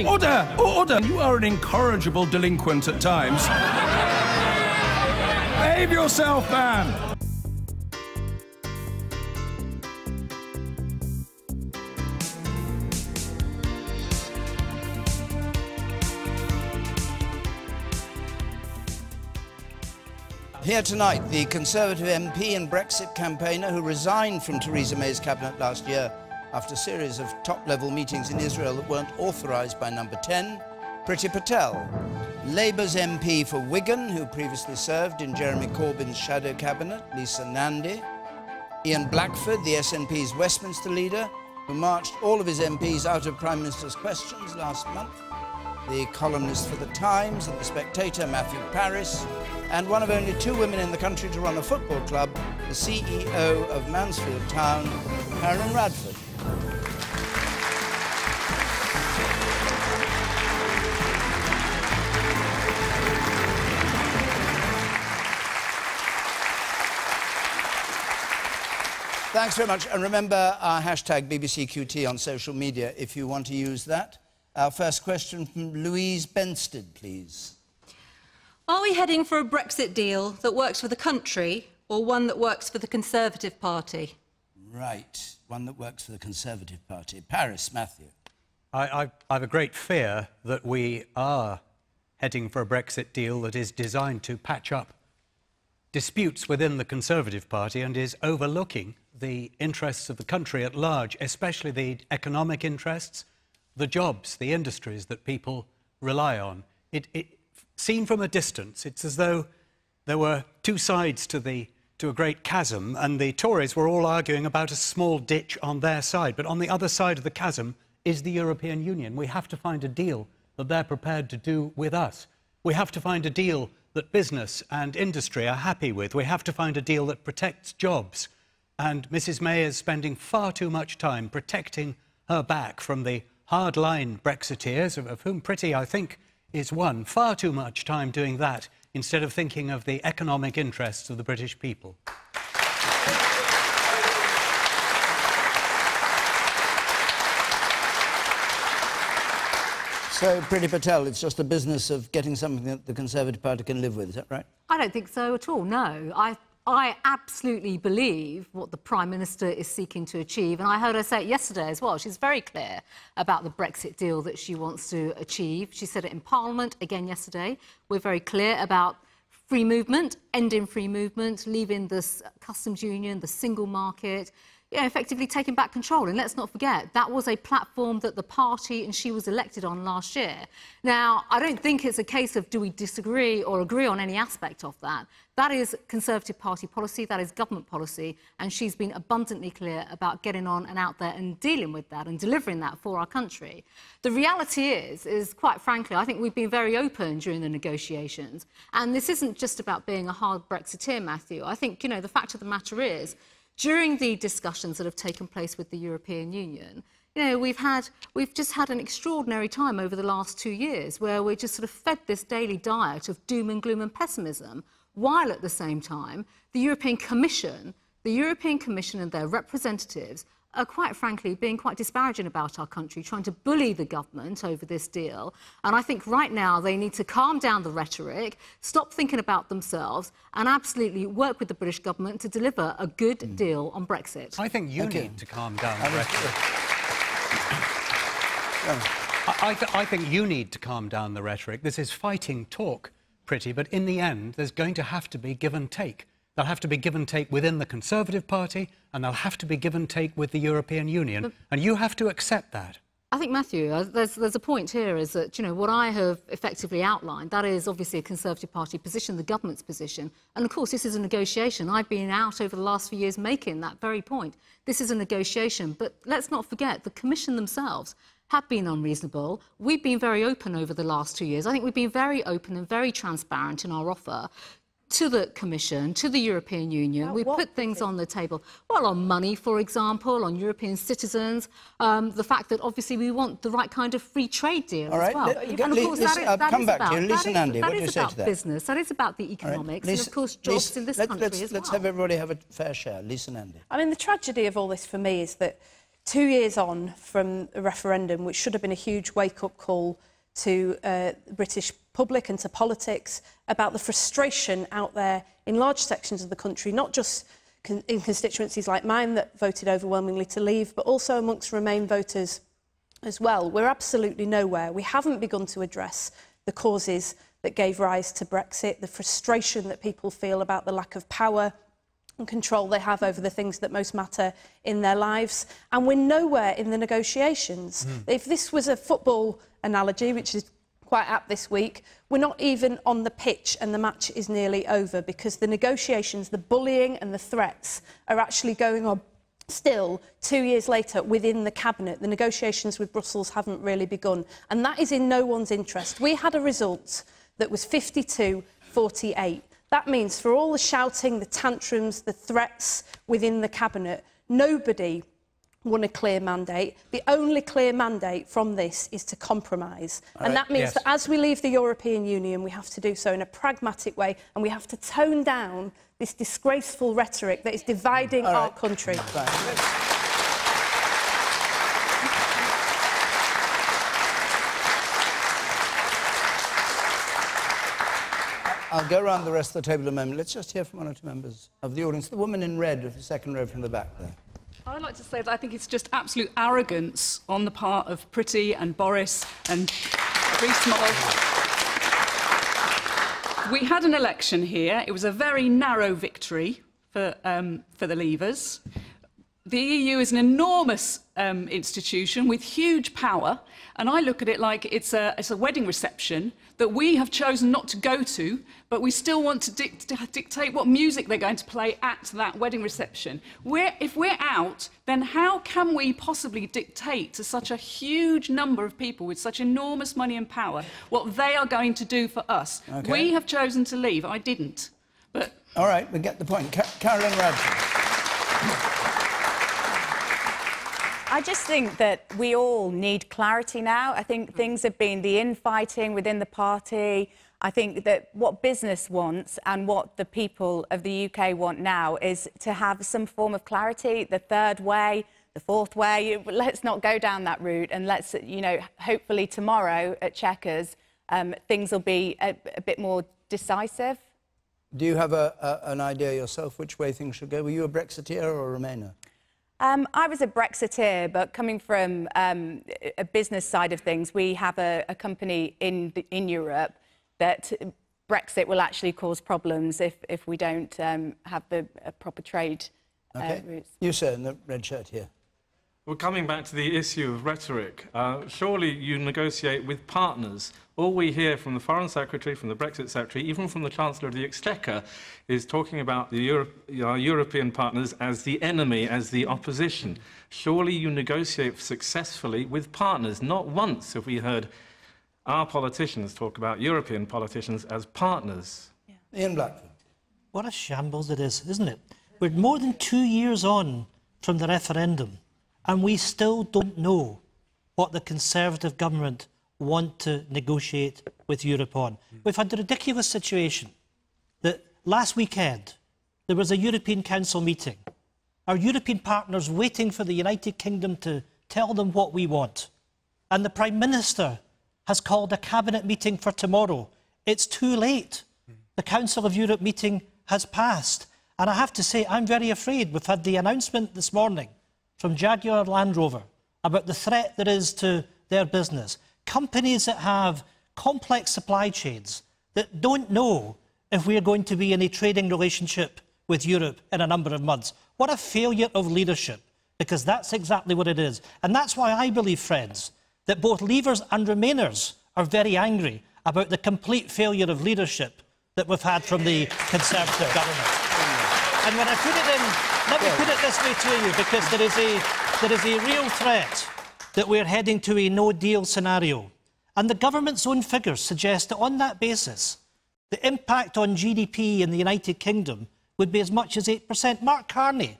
Order! Order! You are an incorrigible delinquent at times. Behave yourself, man! Here tonight, the Conservative MP and Brexit campaigner who resigned from Theresa May's cabinet last year after a series of top-level meetings in Israel that weren't authorised by number 10, Priti Patel. Labour's MP for Wigan, who previously served in Jeremy Corbyn's shadow cabinet, Lisa Nandy. Ian Blackford, the SNP's Westminster leader, who marched all of his MPs out of Prime Minister's questions last month. The columnist for The Times and The Spectator, Matthew Parris, and one of only two women in the country to run a football club, the CEO of Mansfield Town, Karen Radford. Thanks very much. And remember our hashtag BBCQT on social media if you want to use that. Our first question from Louise Benstead, please. Are we heading for a Brexit deal that works for the country or one that works for the Conservative Party? Right, one that works for the Conservative Party. Parris, Matthew. I, I, I have a great fear that we are heading for a Brexit deal that is designed to patch up disputes within the Conservative Party and is overlooking the interests of the country at large, especially the economic interests, the jobs, the industries that people rely on. It, it, seen from a distance, it's as though there were two sides to, the, to a great chasm, and the Tories were all arguing about a small ditch on their side. But on the other side of the chasm is the European Union. We have to find a deal that they're prepared to do with us. We have to find a deal that business and industry are happy with. We have to find a deal that protects jobs and Mrs May is spending far too much time protecting her back from the hardline Brexiteers, of, of whom Priti, I think, is one. Far too much time doing that instead of thinking of the economic interests of the British people. So, Priti Patel, it's just a business of getting something that the Conservative Party can live with, is that right? I don't think so at all, no. I I absolutely believe what the Prime Minister is seeking to achieve, and I heard her say it yesterday as well. She's very clear about the Brexit deal that she wants to achieve. She said it in Parliament again yesterday. We're very clear about free movement, ending free movement, leaving this customs union, the single market, you know, effectively taking back control. And let's not forget, that was a platform that the party and she was elected on last year. Now, I don't think it's a case of do we disagree or agree on any aspect of that. That is Conservative Party policy, that is government policy, and she's been abundantly clear about getting on and out there and dealing with that and delivering that for our country. The reality is, is quite frankly, I think we've been very open during the negotiations. And this isn't just about being a hard Brexiteer, Matthew. I think, you know, the fact of the matter is, during the discussions that have taken place with the European Union, you know, we've had we've just had an extraordinary time over the last two years where we're just sort of fed this daily diet of doom and gloom and pessimism, while at the same time the European Commission, the European Commission and their representatives are quite frankly being quite disparaging about our country, trying to bully the government over this deal. And I think right now they need to calm down the rhetoric, stop thinking about themselves, and absolutely work with the British government to deliver a good mm. deal on Brexit. I think you okay. need to calm down the rhetoric. I, th I think you need to calm down the rhetoric. This is fighting talk, Priti, but in the end, there's going to have to be give and take. There'll have to be give and take within the Conservative Party, and there'll have to be give and take with the European Union. But and you have to accept that. I think, Matthew, uh, there's, there's a point here is that, you know, what I have effectively outlined, that is obviously a Conservative Party position, the government's position. And, of course, this is a negotiation. I've been out over the last few years making that very point. This is a negotiation. But let's not forget, the Commission themselves have been unreasonable. We've been very open over the last two years. I think we've been very open and very transparent in our offer to the Commission, to the European Union. Well, we put things on the table. Well, on money, for example, on European citizens, um, the fact that obviously we want the right kind of free trade deal All right. as well. and of course, that is, that come back about, to you. Lisa Nandy, what do you say to that? business, that is about the economics, right. Lisa, and of course jobs Lisa, in this let, country let's, as let's have everybody have a fair share. Lisa Nandy. I mean, the tragedy of all this for me is that two years on from a referendum, which should have been a huge wake-up call to uh, the British public and to politics about the frustration out there in large sections of the country, not just con in constituencies like mine that voted overwhelmingly to leave, but also amongst Remain voters as well. We're absolutely nowhere. We haven't begun to address the causes that gave rise to Brexit, the frustration that people feel about the lack of power and control they have over the things that most matter in their lives. And we're nowhere in the negotiations. Mm. If this was a football analogy, which is quite apt this week, we're not even on the pitch and the match is nearly over because the negotiations, the bullying and the threats are actually going on still, two years later, within the Cabinet. The negotiations with Brussels haven't really begun. And that is in no one's interest. We had a result that was 52-48. That means for all the shouting, the tantrums, the threats within the Cabinet, nobody won a clear mandate. The only clear mandate from this is to compromise. All and right, that means yes. that as we leave the European Union, we have to do so in a pragmatic way and we have to tone down this disgraceful rhetoric that is dividing right. our country. I'll go around the rest of the table in a moment. Let's just hear from one or two members of the audience. The woman in red, the second row from the back there. I'd like to say that I think it's just absolute arrogance on the part of Priti and Boris and Rees-Mogg. We had an election here. It was a very narrow victory for, um, for the Leavers. The EU is an enormous um, institution with huge power, and I look at it like it's a, it's a wedding reception that we have chosen not to go to, but we still want to dic dictate what music they're going to play at that wedding reception. We're, if we're out, then how can we possibly dictate to such a huge number of people with such enormous money and power what they are going to do for us? Okay. We have chosen to leave. I didn't. But... All right, we get the point. Ca Carolyn Radford. I just think that we all need clarity now. I think things have been the infighting within the party. I think that what business wants and what the people of the UK want now is to have some form of clarity. The third way, the fourth way, let's not go down that route and let's, you know, hopefully tomorrow at Chequers, um, things will be a, a, bit more decisive. Do you have a, a, an idea yourself which way things should go? Were you a Brexiteer or a Remainer? Um, I was a Brexiteer, but coming from um, a business side of things, we have a, a company in, in Europe that Brexit will actually cause problems if, if we don't um, have the proper trade uh, okay. routes. You, sir, in the red shirt here. Well, coming back to the issue of rhetoric, uh, surely you negotiate with partners. All we hear from the Foreign Secretary, from the Brexit Secretary, even from the Chancellor of the Exchequer, is talking about the Euro our European partners as the enemy, as the opposition. Surely you negotiate successfully with partners. Not once have we heard our politicians talk about European politicians as partners. Yeah. Ian Blackford. What a shambles it is, isn't it? We're more than two years on from the referendum and we still don't know what the Conservative government want to negotiate with Europe on. Hmm. We've had the ridiculous situation that last weekend there was a European Council meeting. Our European partners waiting for the United Kingdom to tell them what we want. And the Prime Minister has called a cabinet meeting for tomorrow. It's too late. Hmm. The Council of Europe meeting has passed. And I have to say, I'm very afraid. We've had the announcement this morning from Jaguar Land Rover about the threat there is to their business. Companies that have complex supply chains that don't know if we're going to be in a trading relationship with Europe in a number of months. What a failure of leadership, because that's exactly what it is. And that's why I believe, friends, that both Leavers and Remainers are very angry about the complete failure of leadership that we've had from the Conservative government. And when I put it in let me put it this way to you, because there is, a, there is a real threat that we're heading to a no-deal scenario. And the government's own figures suggest that on that basis, the impact on GDP in the United Kingdom would be as much as 8%. Mark Carney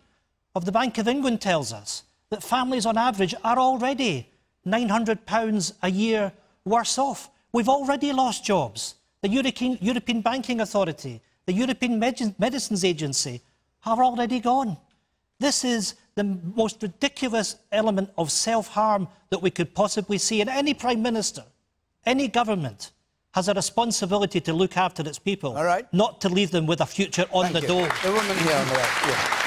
of the Bank of England tells us that families on average are already £900 a year worse off. We've already lost jobs. The European, European Banking Authority, the European Medicines Agency are already gone. This is the most ridiculous element of self-harm that we could possibly see. And any Prime Minister, any government, has a responsibility to look after its people, All right. not to leave them with a future on Thank the you. dole. The woman here on the left. Yeah.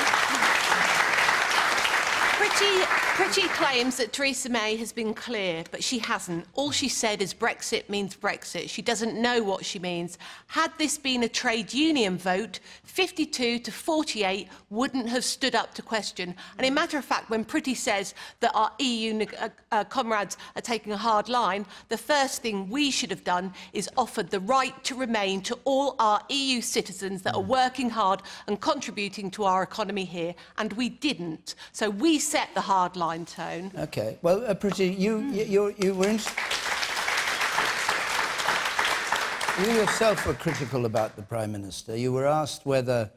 Priti, Priti claims that Theresa May has been clear, but she hasn't. All she said is Brexit means Brexit. She doesn't know what she means. Had this been a trade union vote, 52 to 48 wouldn't have stood up to question. And in matter of fact, when Priti says that our EU uh, uh, comrades are taking a hard line, the first thing we should have done is offered the right to remain to all our EU citizens that are working hard and contributing to our economy here, and we didn't. So we set the hard line tone. Okay. Well, uh, Priti, you, you, you, you were in... You yourself were critical about the Prime Minister. You were asked whether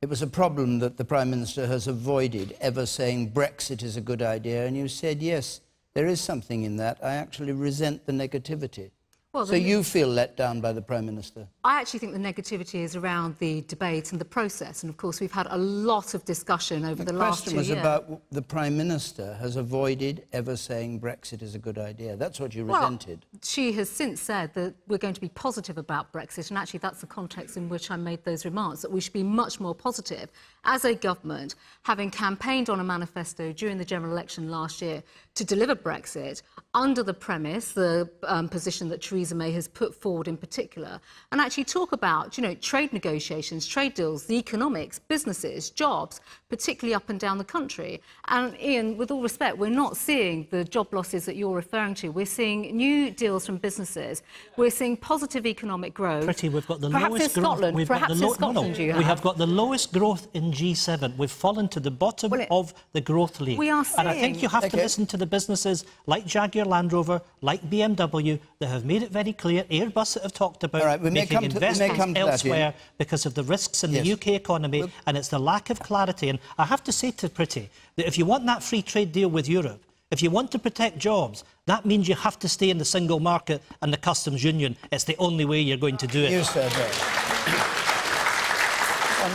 it was a problem that the Prime Minister has avoided ever saying Brexit is a good idea, and you said, yes, there is something in that. I actually resent the negativity. Well, so the- you feel let down by the Prime Minister? I actually think the negativity is around the debate and the process. And of course, we've had a lot of discussion over the, The last question two was about the Prime Minister has avoided ever saying Brexit is a good idea. That's what you Well, resented. she has since said that we're going to be positive about Brexit, and actually that's the context in which I made those remarks, that we should be much more positive. As a government, having campaigned on a manifesto during the general election last year to deliver Brexit, under the premise, the um, position that Theresa May has put forward in particular, and actually talk about, you know, trade negotiations, trade deals, the economics, businesses, jobs, particularly up and down the country. And Ian, with all respect, we're not seeing the job losses that you're referring to. We're seeing new deals from businesses. We're seeing positive economic growth. Priti, we've got the perhaps lowest in growth. Scotland, We've perhaps in low- no, no. Scotland We have. got the lowest growth in G7. We've fallen to the bottom Well, it- of the growth league. We are seeing... And I think you have to listen to the businesses like Jaguar Land Rover, like BMW, that have made it very clear, Airbus that have talked about right, we may making come to- we may investments come to that, elsewhere because of the risks in Yes. the UK economy, and it's the lack of clarity. And I have to say to Priti that if you want that free trade deal with Europe, if you want to protect jobs, that means you have to stay in the single market and the customs union. It's the only way you're going to do it. You, sir, there.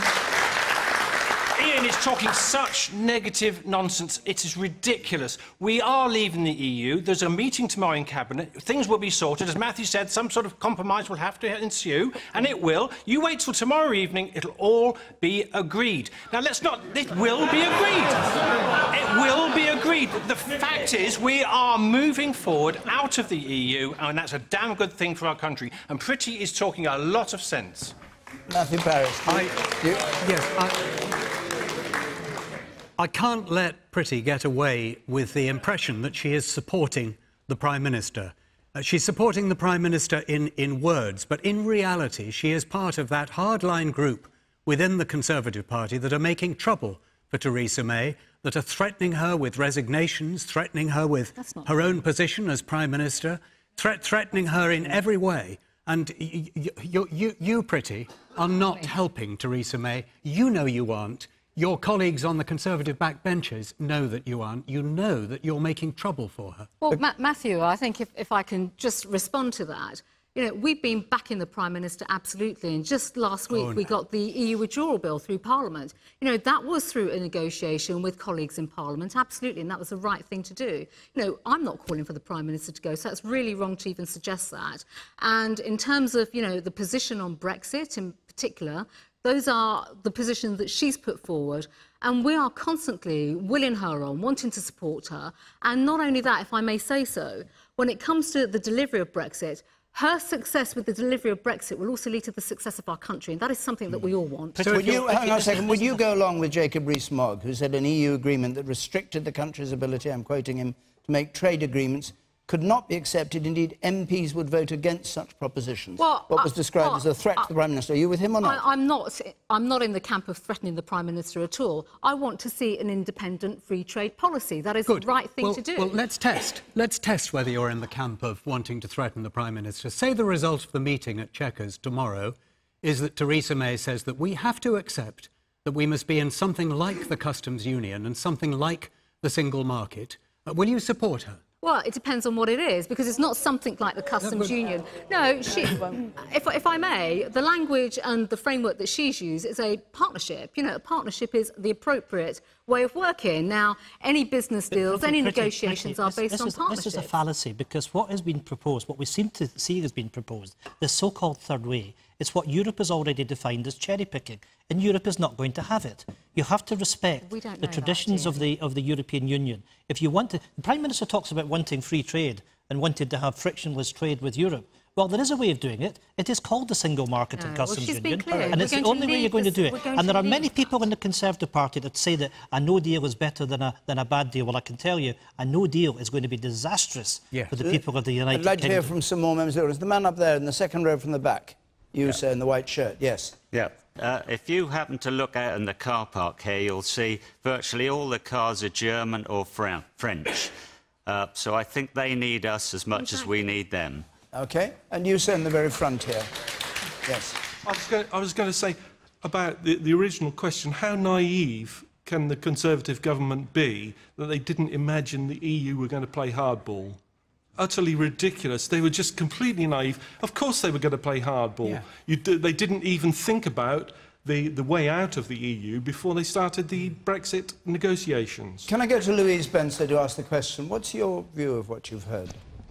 Ian is talking such negative nonsense. It is ridiculous. We are leaving the EU. There's a meeting tomorrow in Cabinet. Things will be sorted. As Matthew said, some sort of compromise will have to ensue, and it will. You wait till tomorrow evening. It'll all be agreed. Now, let's not... It will be agreed. It will be agreed. The fact is, we are moving forward out of the EU, and that's a damn good thing for our country. And Priti is talking a lot of sense. Matthew Parris. do you- I- you- Yes, I, I can't let Priti get away with the impression that she is supporting the Prime Minister. Uh, she's supporting the Prime Minister in, in words, but in reality, she is part of that hardline group within the Conservative Party that are making trouble for Theresa May, that are threatening her with resignations, threatening her with her own position as Prime Minister, threat, threatening her in every way. And y- y- you, you, you, Priti, are not helping Theresa May. You know you aren't. Your colleagues on the Conservative backbenches know that you aren't. You know that you're making trouble for her. Well, Ma- Matthew, I think if, if I can just respond to that, you know, we've been backing the Prime Minister absolutely, and just last oh, week Oh, we got the EU withdrawal bill through Parliament. You know, that was through a negotiation with colleagues in Parliament, absolutely, and that was the right thing to do. You know, I'm not calling for the Prime Minister to go, so that's really wrong to even suggest that. And in terms of, you know, the position on Brexit in particular, those are the positions that she's put forward, and we are constantly willing her on, wanting to support her. And not only that, if I may say so, when it comes to the delivery of Brexit, her success with the delivery of Brexit will also lead to the success of our country, and that is something that we all want. So would you, hang on a second, would you go along with Jacob Rees-Mogg, who said an EU agreement that restricted the country's ability, I'm quoting him, to make trade agreements could not be accepted. Indeed, MPs would vote against such propositions. Well, what I- was described well, as a threat I- to the Prime Minister. Are you with him or not? I, I'm not. I'm not in the camp of threatening the Prime Minister at all. I want to see an independent free trade policy. That is Good. the right thing well, to do. Well, let's test. Let's test whether you're in the camp of wanting to threaten the Prime Minister. Say the result of the meeting at Chequers tomorrow is that Theresa May says that we have to accept that we must be in something like the customs union and something like the single market. Uh, will you support her? Well, it depends on what it is, because it's not something like the customs union. No, she, if, if I may, the language and the framework that she's used is a partnership. You know, a partnership is the appropriate way of working. Now, any business deals, any Priti- negotiations Priti- are this- based this on is, partnerships. This is a fallacy because what has been proposed, what we seem to see has been proposed, the so-called third way, is what Europe has already defined as cherry picking, and Europe is not going to have it. You have to respect We don't the that, traditions of the of the European Union. If you want to, the Prime Minister talks about wanting free trade and wanted to have frictionless trade with Europe. Well, there is a way of doing it. It is called the single market No, and oh, well, customs she's union, clear. and We're it's the only way you're leave going to do it. And there are many people in the Conservative Party that say that a no deal is better than a than a bad deal. Well, I can tell you, a no deal is going to be disastrous Yes. for the people of the United Kingdom. I'd like to hear Kingdom. from some more members. of There is the man up there in the second row from the back. You, sir, in the white shirt. Yes. Yeah. Uh, if you happen to look out in the car park here, you'll see virtually all the cars are German or Fran- French. Uh, so I think they need us as much as we need them. Okay. And you, sir, in the very front here. Yes. I was going, I was going to say about the, the original question how naive can the Conservative government be that they didn't imagine the EU were going to play hardball? Utterly ridiculous. They were just completely naive. Of course, they were going to play hardball. Yeah. You d- they didn't even think about the, the way out of the EU before they started the Brexit negotiations. Can I go to Louise Spencer to ask the question? What's your view of what you've heard?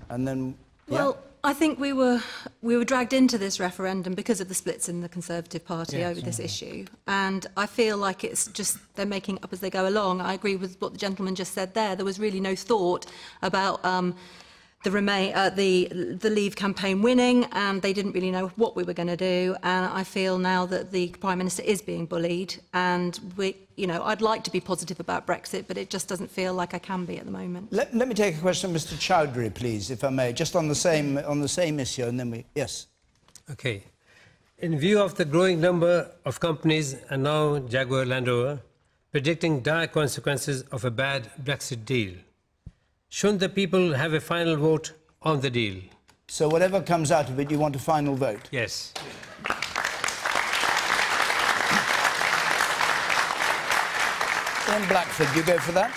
And then. yeah? Well, I think we were we were dragged into this referendum because of the splits in the Conservative Party Yes. over this issue, and I feel like it's just they're making it up as they go along. I agree with what the gentleman just said there. There was really no thought about. Um, the remain uh, the the Leave campaign winning, and they didn't really know what we were going to do. And I feel now that the Prime Minister is being bullied, and we, you know, I'd like to be positive about Brexit, but it just doesn't feel like I can be at the moment. Let, let me take a question, Mr. Chowdhury, please, if I may, just on the same on the same issue, and then we yes. Okay. In view of the growing number of companies and now Jaguar Land Rover predicting dire consequences of a bad Brexit deal, shouldn't the people have a final vote on the deal? So whatever comes out of it, you want a final vote. Yes. Ian Blackford, you go for that?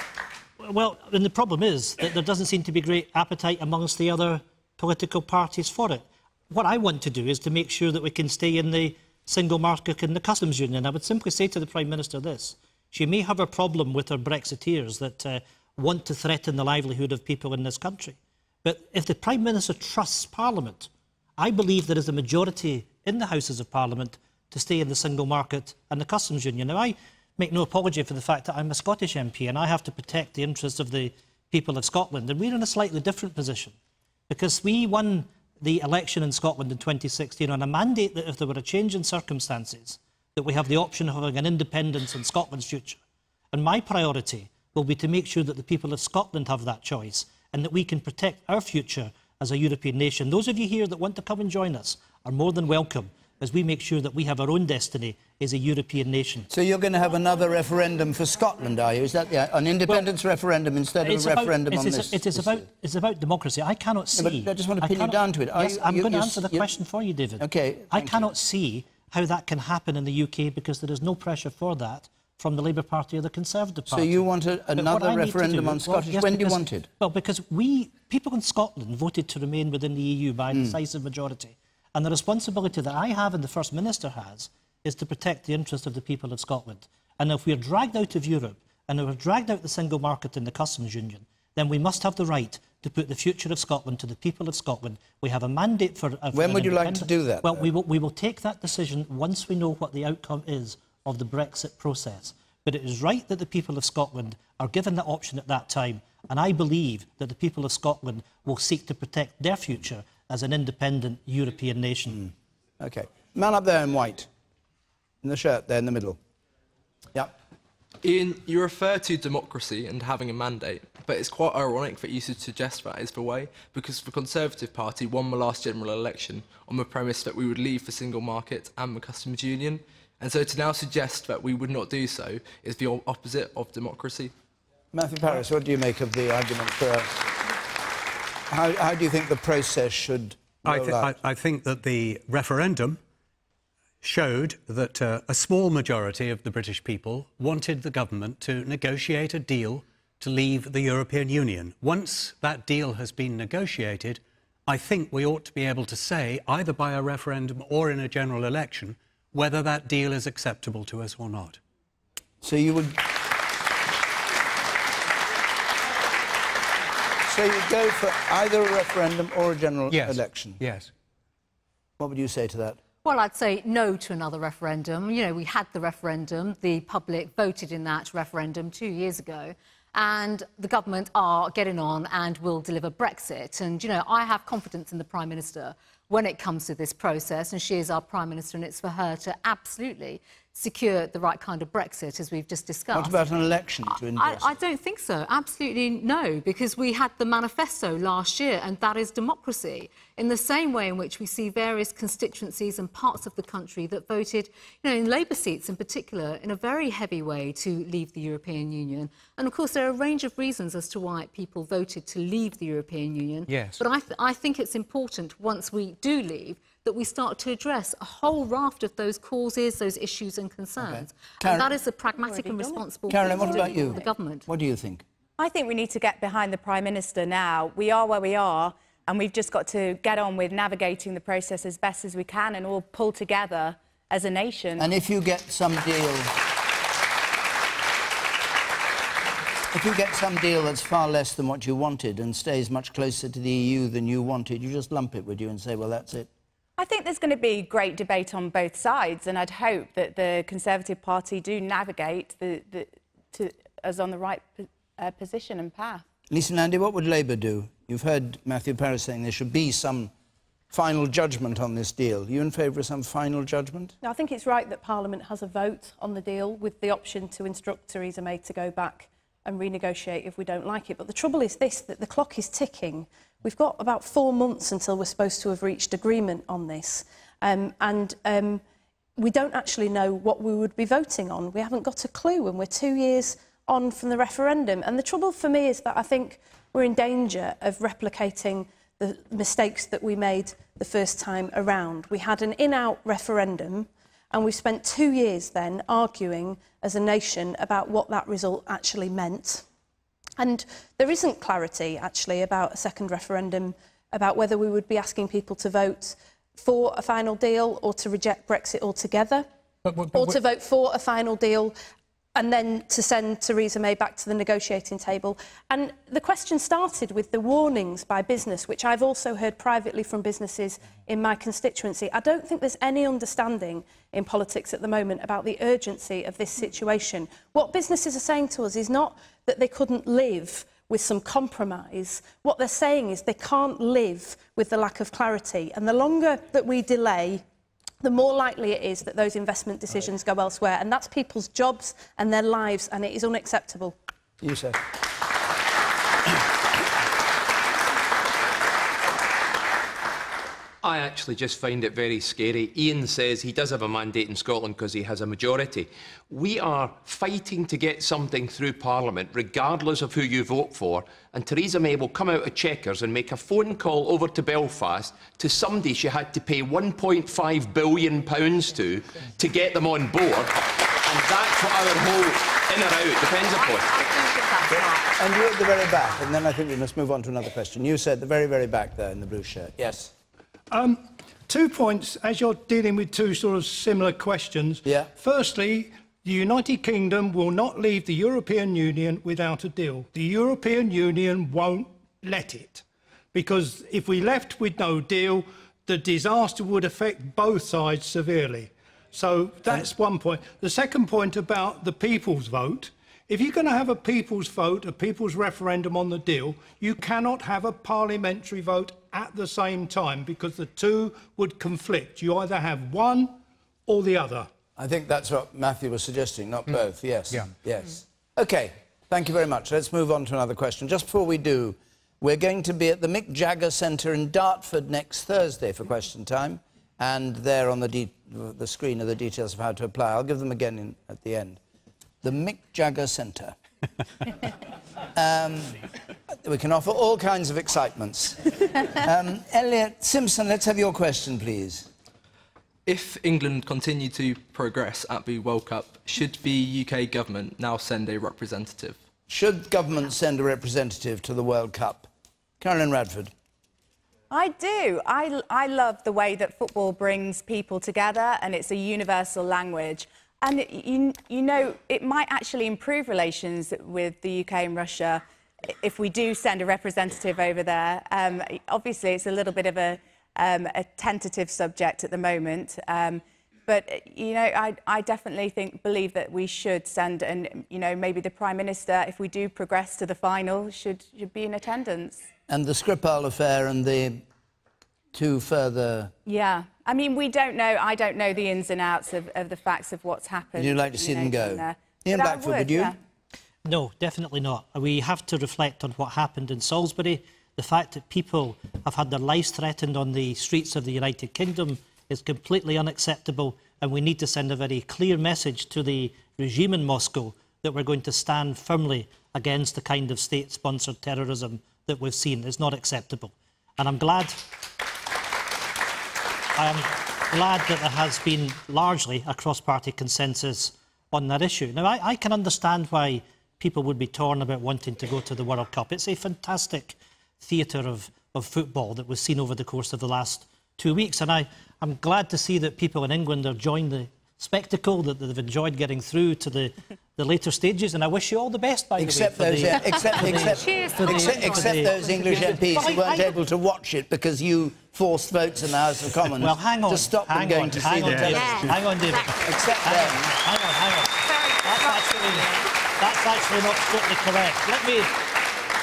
Well, and the problem is that there doesn't seem to be great appetite amongst the other political parties for it. What I want to do is to make sure that we can stay in the single market and the customs union. I would simply say to the Prime Minister this. She may have a problem with her Brexiteers that uh, want to threaten the livelihood of people in this country. But if the Prime Minister trusts Parliament, I believe there is a majority in the Houses of Parliament to stay in the single market and the customs union. Now, I make no apology for the fact that I'm a Scottish MP and I have to protect the interests of the people of Scotland. And we're in a slightly different position because we won the election in Scotland in 2016 on a mandate that if there were a change in circumstances, that we have the option of having an independence in Scotland's future. And my priority will be to make sure that the people of Scotland have that choice and that we can protect our future as a European nation. Those of you here that want to come and join us are more than welcome as we make sure that we have our own destiny as a European nation. So you're going to have another referendum for Scotland, are you? Is that an independence referendum instead of a about- referendum on is- this? It is this- about, it's about democracy. I cannot see... but I just want to pin you down to it. Are yes, you, I'm you- going to answer the question for you, David. Okay, I thank you. cannot see how that can happen in the UK because there is no pressure for that from the Labour Party or the Conservative Party. So you want a- another I need to referendum do- on Scottish- yes, when do you want it? Well, because we, people in Scotland, voted to remain within the EU by a Hmm. decisive majority. And the responsibility that I have and the First Minister has is to protect the interests of the people of Scotland. And if we're dragged out of Europe and if we're dragged out of the single market and the customs union, then we must have the right to put the future of Scotland to the people of Scotland. We have a mandate for... uh, for When an would you like to do that, Well, we will, we will take that decision once we know what the outcome is of the Brexit process. But it is right that the people of Scotland are given that option at that time. And I believe that the people of Scotland will seek to protect their future as an independent European nation. Hmm. Okay. Man up there in white, in the shirt there in the middle. Yeah. Ian, you refer to democracy and having a mandate, but it's quite ironic that you should suggest that is the way, because the Conservative Party won the last general election on the premise that we would leave the single market and the customs union, and so to now suggest that we would not do so is the opposite of democracy. Matthew Parris, what do you make of the argument for... How, how do you think the process should I, roll thi- out? I, I think that the referendum showed that uh, a small majority of the British people wanted the government to negotiate a deal to leave the European Union. Once that deal has been negotiated, I think we ought to be able to say, either by a referendum or in a general election, whether that deal is acceptable to us or not. So you would. so you'd go for either a referendum or a general yes. election? Yes. What would you say to that? Well, I'd say no to another referendum. You know, we had the referendum, the public voted in that referendum two years ago and the government are getting on and will deliver Brexit. And, you know, I have confidence in the Prime Minister when it comes to this process, and she is our Prime Minister, and it's for her to absolutely secure the right kind of Brexit, as we've just discussed. What about an election to I, endorse? I don't think so. Absolutely no, because we had the manifesto last year, and that is democracy. In the same way in which we see various constituencies and parts of the country that voted, you know, in Labour seats in particular, in a very heavy way to leave the European Union. And of course, there are a range of reasons as to why people voted to leave the European Union. Yes. But I, th- I think it's important once we do leave that we start to address a whole raft of those causes, those issues and concerns. Karen- And that is the pragmatic and responsible Caroline, thing what about you? for the government. What do you think? I think we need to get behind the Prime Minister now. We are where we are, and we've just got to get on with navigating the process as best as we can and all pull together as a nation. And if you get some deal, if you get some deal that's far less than what you wanted and stays much closer to the EU than you wanted, you just lump it, would you, and say, well, that's it. I think there's going to be great debate on both sides, and I'd hope that the Conservative Party do navigate the, the, to, us on the right uh, position and path. Lisa Nandy, what would Labour do? You've heard Matthew Parris saying there should be some final judgment on this deal. Are you in favour of some final judgment? No, I think it's right that Parliament has a vote on the deal with the option to instruct Theresa May to go back and renegotiate if we don't like it. But the trouble is this, that the clock is ticking. We've got about four months until we're supposed to have reached agreement on this. Um, and um, we don't actually know what we would be voting on. We haven't got a clue, and we're two years on from the referendum. And the trouble for me is that I think we're in danger of replicating the mistakes that we made the first time around. We had an in-out referendum, and we spent two years then arguing as a nation about what that result actually meant. And there isn't clarity, actually, about a second referendum, about whether we would be asking people to vote for a final deal or to reject Brexit altogether, or to vote for a final deal and then to send Theresa May back to the negotiating table. And the question started with the warnings by business, which I've also heard privately from businesses in my constituency. I don't think there's any understanding in politics at the moment about the urgency of this situation. What businesses are saying to us is not that they couldn't live with some compromise. What they're saying is they can't live with the lack of clarity. And the longer that we delay, the more likely it is that those investment decisions go elsewhere. And that's people's jobs and their lives, and it is unacceptable. You said. I actually just find it very scary. Ian says he does have a mandate in Scotland because he has a majority. We are fighting to get something through Parliament, regardless of who you vote for, and Theresa May will come out of Chequers and make a phone call over to Belfast to somebody she had to pay £1.5 billion pounds to to get them on board. And that's what our whole in or out depends upon. And you're at the very back, and then I think we must move on to another question. You said the very, very back there in the blue shirt. Yes. Um, two points, as you're dealing with two sort of similar questions. Yeah. Firstly, the United Kingdom will not leave the European Union without a deal. The European Union won't let it. Because if we left with no deal, the disaster would affect both sides severely. So that's one point. The second point about the people's vote. If you're going to have a people's vote, a people's referendum on the deal, you cannot have a parliamentary vote at the same time because the two would conflict. You either have one or the other. I think that's what Matthew was suggesting, not mm. both. Yes. Yeah. Yes. OK. Thank you very much. Let's move on to another question. Just before we do, we're going to be at the Mick Jagger Centre in Dartford next Thursday for question time. And there on the, de- the screen are the details of how to apply. I'll give them again in, at the end. The Mick Jagger Centre. um, we can offer all kinds of excitements. um, Elliot Simpson, let's have your question, please. If England continue to progress at the World Cup, should the UK government now send a representative? Should government send a representative to the World Cup? Carolyn Radford. I do. I, I love the way that football brings people together and it's a universal language. And you, you know, it might actually improve relations with the UK and Russia if we do send a representative over there, um, obviously it's a little bit of a, um, a tentative subject at the moment. Um, but you know, I, I definitely think believe that we should send, and you know, maybe the prime minister, if we do progress to the final, should should be in attendance. And the Skripal affair and the two further. Yeah, I mean, we don't know. I don't know the ins and outs of, of the facts of what's happened. Would you like to see know, them go? in there. Ian But I Blackford, would you? yeah. No, definitely not. We have to reflect on what happened in Salisbury. The fact that people have had their lives threatened on the streets of the United Kingdom is completely unacceptable, and we need to send a very clear message to the regime in Moscow that we're going to stand firmly against the kind of state-sponsored terrorism that we've seen. It's not acceptable. And I'm glad I am glad that there has been largely a cross-party consensus on that issue. Now, I, I can understand why people would be torn about wanting to go to the World Cup. It's a fantastic theatre of, of football that was seen over the course of the last two weeks. And I, I'm glad to see that people in England are enjoying the spectacle, that they've enjoyed getting through to the, the later stages. And I wish you all the best, by Except the way. those, the- uh, except, the- except, the- except, except those English MPs who weren't I- able to watch it because you forced votes in the House of Commons Well, hang on. to stop hang them going on, to hang see on, the David. television. Hang on, David. Except hang them. On, hang on, hang on. That's actually, that's actually not strictly correct. Let me,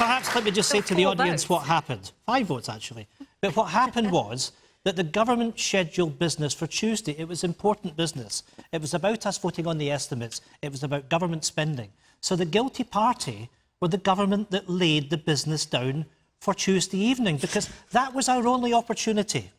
perhaps let me just say to the audience votes. what happened. Five votes, actually. But what happened was that the government scheduled business for Tuesday. It was important business. It was about us voting on the estimates. It was about government spending. So the guilty party were the government that laid the business down for Tuesday evening because that was our only opportunity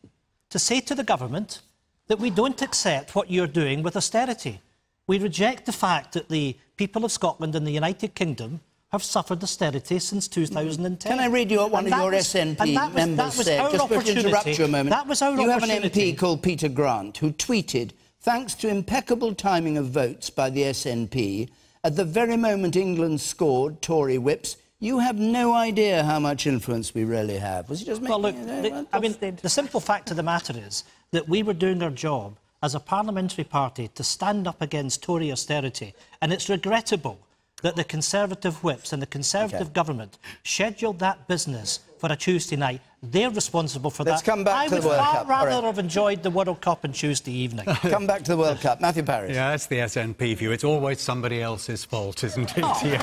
to say to the government that we don't accept what you're doing with austerity. We reject the fact that the people of Scotland and the United Kingdom have suffered austerity since 2010. Can I read you what one And of your was- SNP and that was- members was said? Just to interrupt you a moment. That was our you have an. MP called Peter Grant who tweeted, thanks to impeccable timing of votes by the SNP, at the very moment England scored Tory whips, you have no idea how much influence we really have. Was he just making Well, look, the, I mean, the simple fact of the matter is that we were doing our job as a parliamentary party to stand up against Tory austerity, and it's regrettable that the Conservative whips and the Conservative Okay. government scheduled that business for a Tuesday night. They're responsible for Let's that. come back I to the would World far Cup. All rather right. have enjoyed the World Cup on Tuesday evening. Come back to the World Cup. Matthew Parris. Yeah, that's the SNP view. It's always somebody else's fault, isn't it? Oh. Yes.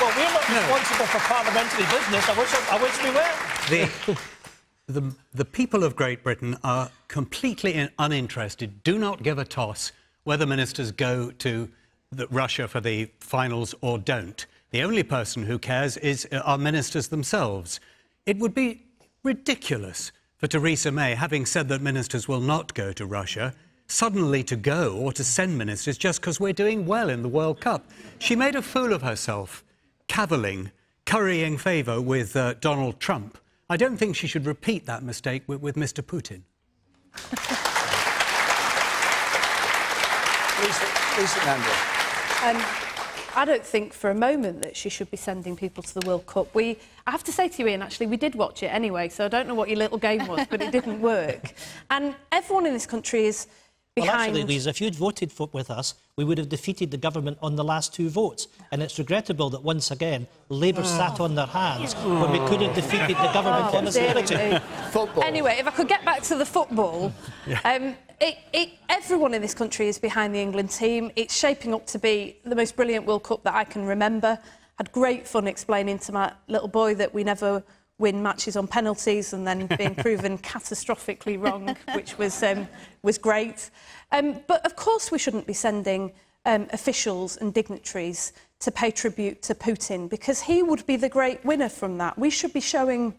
well, we're not responsible for parliamentary business. I wish, I wish we were. The, the, the people of Great Britain are completely in- uninterested, do not give a toss whether ministers go to the, Russia for the finals or don't. The only person who cares is uh, our ministers themselves. It would be ridiculous for Theresa May, having said that ministers will not go to Russia, suddenly to go or to send ministers just because we're doing well in the World Cup. She made a fool of herself, cavilling, currying favour with uh, Donald Trump. I don't think she should repeat that mistake with, with Mr. Putin. Lisa, Lisa Nandy. Um, I don't think for a moment that she should be sending people to the World Cup. We, I have to say to you, Ian, actually, we did watch it anyway, so I don't know what your little game was, but it didn't work. And everyone in this country is Well, actually, Lisa, if you'd voted for, with us, we would have defeated the government on the last two votes. And it's regrettable that once again, Labour sat on their hands when we could have defeated the government Oh, on dear austerity. me. Anyway, if I could get back to the football, um, it, it, everyone in this country is behind the England team. It's shaping up to be the most brilliant World Cup that I can remember. Had great fun explaining to my little boy that we never win matches on penalties and then being proven catastrophically wrong, which was, um, was great. Um, but of course we shouldn't be sending um, officials and dignitaries to pay tribute to Putin because he would be the great winner from that. We should be showing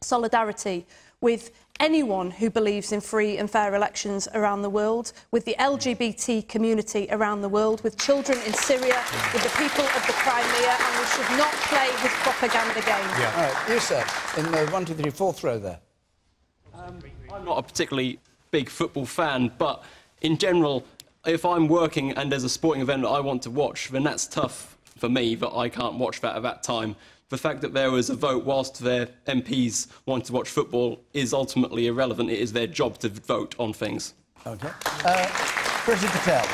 solidarity with anyone who believes in free and fair elections around the world, with the LGBT community around the world, with children in Syria, with the people of the Crimea, and we should not play his propaganda game. All right, you, sir, in the one, two, three, fourth row there. Um, I'm not a particularly big football fan, but in general, if I'm working and there's a sporting event that I want to watch, then that's tough for me that I can't watch that at that time. The fact that there was a vote whilst their MPs wanted to watch football is ultimately irrelevant. It is their job to vote on things. Okay. Uh, Priti Patel.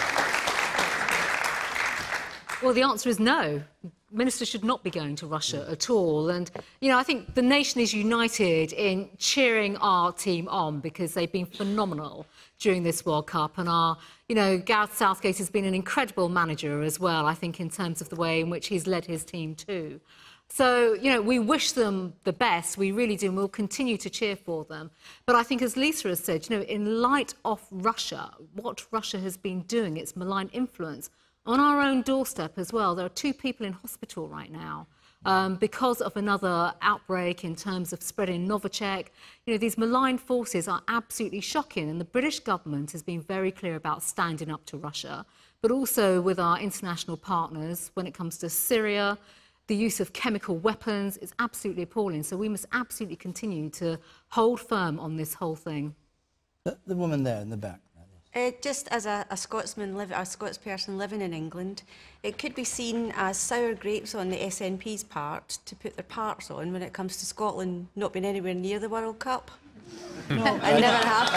Well, the answer is no. Ministers should not be going to Russia at all. And, you know, I think the nation is united in cheering our team on because they've been phenomenal during this World Cup. And our, you know, Gareth Southgate has been an incredible manager as well, I think, in terms of the way in which he's led his team too. So, you know, we wish them the best, we really do, and we'll continue to cheer for them. But I think, as Lisa has said, you know, in light of Russia, what Russia has been doing, its malign influence, on our own doorstep as well, there are two people in hospital right now. Um, because of another outbreak in terms of spreading Novichok. You know, these malign forces are absolutely shocking, and the British government has been very clear about standing up to Russia, but also with our international partners when it comes to Syria, the use of chemical weapons is absolutely appalling. So we must absolutely continue to hold firm on this whole thing. The, the woman there in the back. Uh, just as a, a Scotsman, live, a Scots person living in England, it could be seen as sour grapes on the SNP's part to put their parts on when it comes to Scotland not being anywhere near the World Cup. No, I never have.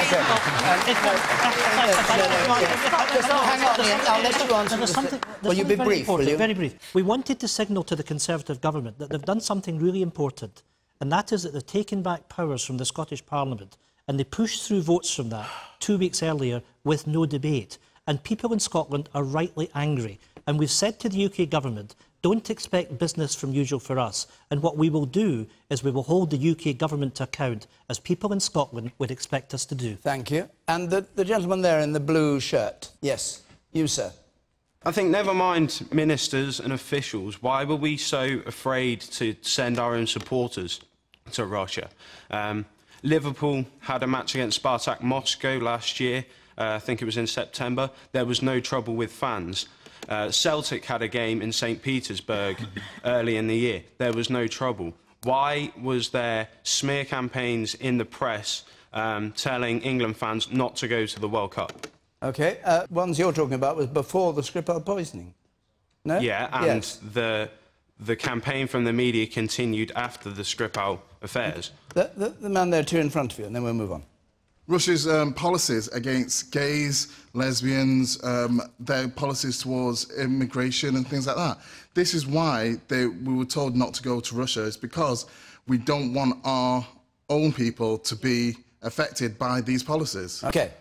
Hang on, Ian. I'll let you answer. There's something, Will there's you be brief, will you? Very brief. We wanted to signal to the Conservative government that they've done something really important, and that is that they've taken back powers from the Scottish Parliament, and they pushed through votes from that two weeks earlier with no debate. And people in Scotland are rightly angry. And we've said to the UK government, don't expect business from usual for us. And what we will do is we will hold the UK government to account, as people in Scotland would expect us to do. Thank you. And the, the gentleman there in the blue shirt. Yes, you, sir. I think never mind ministers and officials, why were we so afraid to send our own supporters to Russia? Um, Liverpool had a match against Spartak Moscow last year. Uh, I think it was in September. There was no trouble with fans. Uh, Celtic had a game in St Petersburg early in the year. There was no trouble. Why was there smear campaigns in the press um, telling England fans not to go to the World Cup? OK. Uh, ones you're talking about was before the Skripal poisoning. No? Yeah, and Yes. the the campaign from the media continued after the Skripal affairs. The, the, the man there, two in front of you, and then we'll move on. Russia's um, policies against gays, lesbians, um, their policies towards immigration and things like that. This is why they, we were told not to go to Russia. It's because we don't want our own people to be affected by these policies. OK.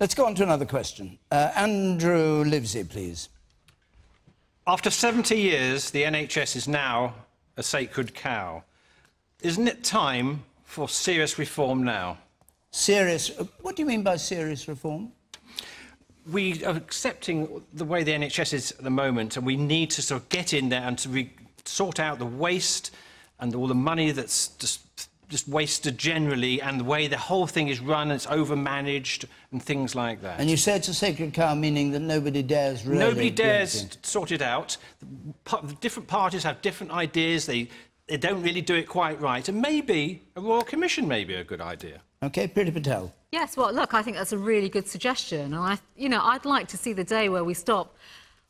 Let's go on to another question. Uh, Andrew Livesey, please. After 70 years, the NHS is now a sacred cow. Isn't it time for serious reform now? Serious. What do you mean by serious reform? We are accepting the way the NHS is at the moment, and we need to sort of get in there and to re- sort out the waste and all the money that's just, just wasted generally, and the way the whole thing is run, it's overmanaged, and things like that. And you say it's a sacred cow, meaning that nobody dares really... Nobody dares sort it out. The different parties have different ideas. They, they don't really do it quite right. And maybe a royal commission may be a good idea. OK, Priti Patel. Yes, well, look, I think that's a really good suggestion. And I, you know, I'd like to see the day where we stop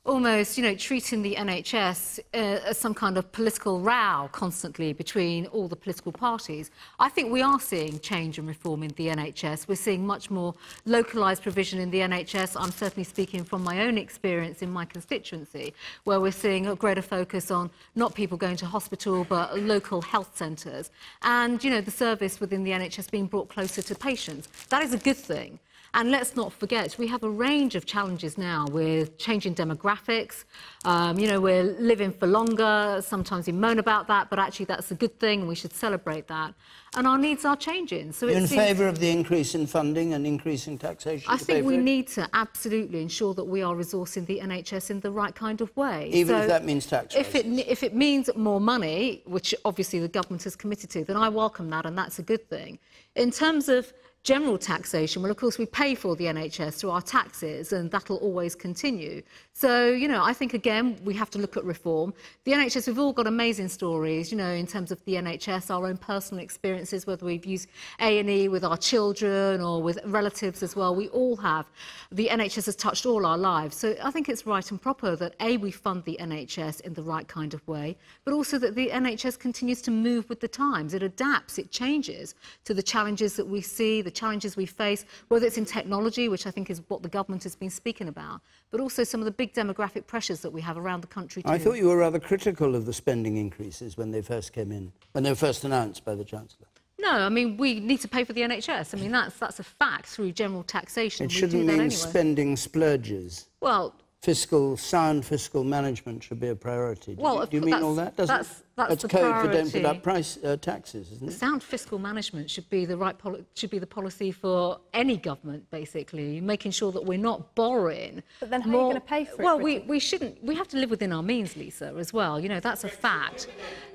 almost, you know, treating the NHS uh, as some kind of political row constantly between all the political parties. I think we are seeing change and reform in the NHS. We're seeing much more localised provision in the NHS. I'm certainly speaking from my own experience in my constituency, where we're seeing a greater focus on not people going to hospital, but local health centres. And, you know, the service within the NHS being brought closer to patients. That is a good thing. And let's not forget, we have a range of challenges now with changing demographics. Um, you know, we're living for longer. Sometimes we moan about that, but actually that's a good thing and we should celebrate that. And our needs are changing. So You're in favour of the increase in funding and increase in taxation? I think we it? need to absolutely ensure that we are resourcing the NHS in the right kind of way. Even if that means tax if it, if it means more money, which obviously the government has committed to, then I welcome that and that's a good thing. In terms of general taxation, well, of course, we pay for the NHS through our taxes, and that'll always continue. So, you know, I think, again, we have to look at reform. The NHS, we've all got amazing stories, you know, in terms of the NHS, our own personal experiences, whether we've used A&E with our children or with relatives as well. We all have. The NHS has touched all our lives. So I think it's right and proper that, A, we fund the NHS in the right kind of way, but also that the NHS continues to move with the times. It adapts, it changes to the challenges that we see, the challenges we face, whether it's in technology, which I think is what the government has been speaking about, but also some of the big demographic pressures that we have around the country too. I thought you were rather critical of the spending increases when they first came in, when they were first announced by the Chancellor. No, I mean, we need to pay for the NHS. I mean, that's, that's a fact through general taxation. It We shouldn't mean anyway. spending splurges. Well, Fiscal, sound fiscal management should be a priority. Do, Well, you, do you mean all that? Doesn't that's- that's that's the code for don't put up price uh, taxes, isn't it? sound fiscal management should be the right poli- should be the policy for any government, basically, making sure that we're not borrowing. But then how are you gonna pay for it, Well, we, Britain? we shouldn't. We have to live within our means, Lisa, as well. You know, that's a fact.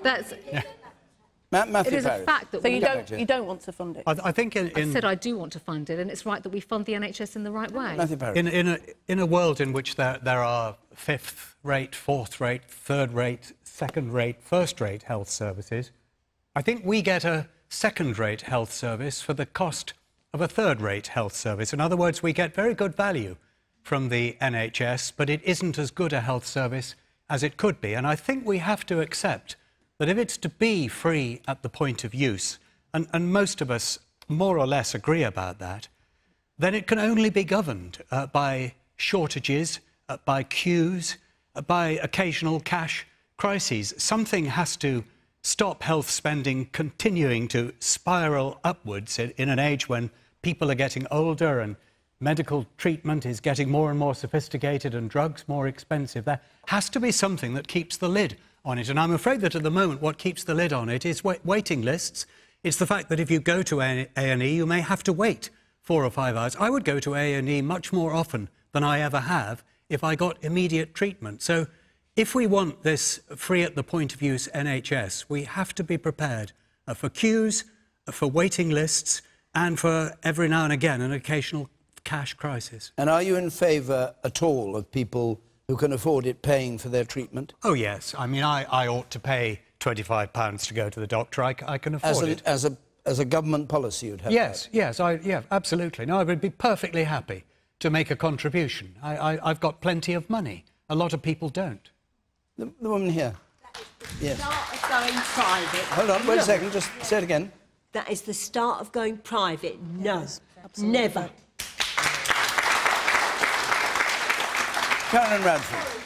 That's. Ma- Matthew It is a fact that So we you don't, you. you don't want to fund it? I, I think in, I said I do want to fund it, and it's right that we fund the NHS in the right way. Matthew Parris. in, in, a, in a world in which there, there are fifth rate, fourth rate, third rate, second rate, first rate health services, I think we get a second rate health service for the cost of a third rate health service. In other words, we get very good value from the NHS, but it isn't as good a health service as it could be. And I think we have to accept that if it's to be free at the point of use, and, and most of us more or less agree about that, then it can only be governed uh, by shortages, uh, by queues, uh, by occasional cash crises. Something has to stop health spending continuing to spiral upwards in, in an age when people are getting older and medical treatment is getting more and more sophisticated and drugs more expensive. There has to be something that keeps the lid on it. And I'm afraid that at the moment, what keeps the lid on it is wait- waiting lists. It's the fact that if you go to A&E, you may have to wait four or five hours. I would go to A&E much more often than I ever have if I got immediate treatment. So if we want this free at the point of use NHS, we have to be prepared uh, for queues, uh, for waiting lists, and for every now and again an occasional cash crisis. And are you in favour at all of people who can afford it paying for their treatment? Oh, yes. I mean, I, I ought to pay £25 to go to the doctor. I, I can afford As a, it. as, a, as a government policy, you'd have Yes, yes, I, yeah, absolutely. No, I would be perfectly happy to make a contribution. I, I, I've got plenty of money. A lot of people don't. The, the woman here. Yes. Start of going private. Hold on, wait No. a second. Just say it again. That is the start of going private. No, never. Carolyn Radford.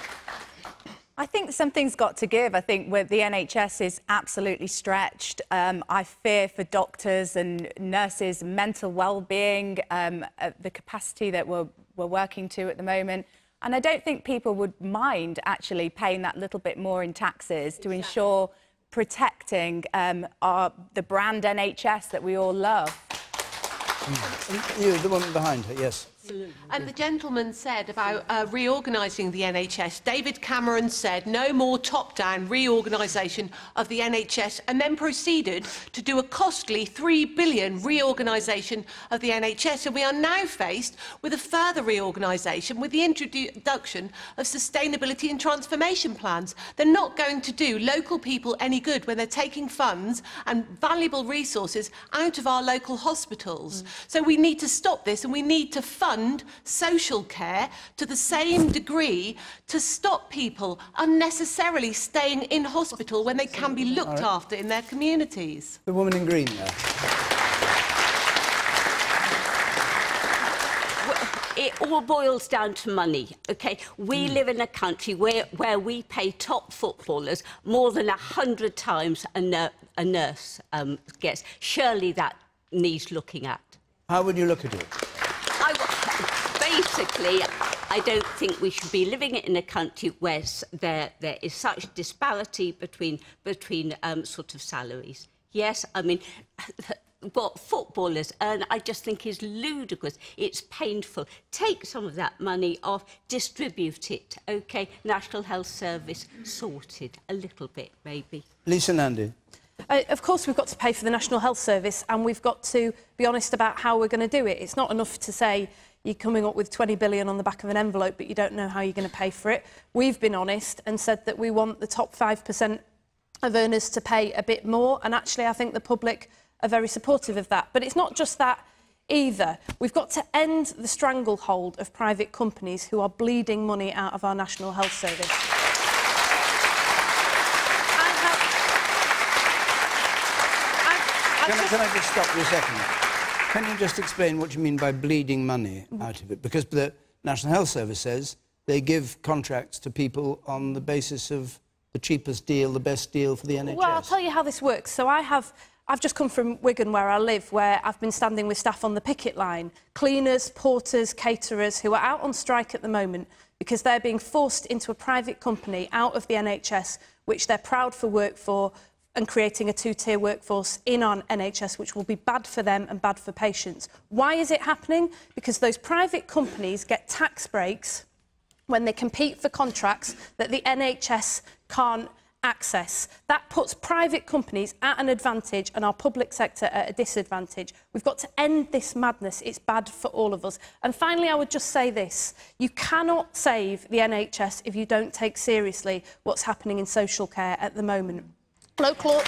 I think something's got to give. I think where the NHS is absolutely stretched. Um, I fear for doctors and nurses' mental well-being, um, uh, the capacity that we're, we're working to at the moment. And I don't think people would mind actually paying that little bit more in taxes to ensure protecting um, our, the brand NHS that we all love. You, the woman behind her, yes. And the gentleman said about uh, reorganising the NHS. David Cameron said no more top-down reorganisation of the NHS and then proceeded to do a costly £3 billion reorganisation of the NHS. And we are now faced with a further reorganisation with the introduction of sustainability and transformation plans. They're not going to do local people any good when they're taking funds and valuable resources out of our local hospitals. So we need to stop this and we need to fund social care to the same degree to stop people unnecessarily staying in hospital when they can be looked after in their communities. The woman in green there. It all boils down to money, okay? We live in a country where, where we pay top footballers more than a hundred times a, nur- a nurse um, gets. Surely that needs looking at. How would you look at it? I w- basically, I don't think we should be living in a country where there, there is such disparity between, between um, sort of salaries. Yes, I mean, what footballers earn, I just think is ludicrous. It's painful. Take some of that money off, distribute it, OK? National Health Service sorted a little bit, maybe. Lisa Nandy. Uh, of course, we've got to pay for the National Health Service and we've got to be honest about how we're going to do it. It's not enough to say you're coming up with 20 billion on the back of an envelope, but you don't know how you're going to pay for it. We've been honest and said that we want the top 5% of earners to pay a bit more. And actually, I think the public are very supportive of that. But it's not just that either. We've got to end the stranglehold of private companies who are bleeding money out of our National Health Service. I, can I just stop you a second? Can you just explain what you mean by bleeding money out of it? Because the National Health Service says they give contracts to people on the basis of the cheapest deal, the best deal for the NHS. Well, I'll tell you how this works. So I have, I've just come from Wigan, where I live, where I've been standing with staff on the picket line, cleaners, porters, caterers, who are out on strike at the moment because they're being forced into a private company out of the NHS, which they're proud for work for, and creating a two-tier workforce in our NHS, which will be bad for them and bad for patients. Why is it happening? Because those private companies get tax breaks when they compete for contracts that the NHS can't access. That puts private companies at an advantage and our public sector at a disadvantage. We've got to end this madness. It's bad for all of us. And finally, I would just say this. You cannot save the NHS if you don't take seriously what's happening in social care at the moment. Local...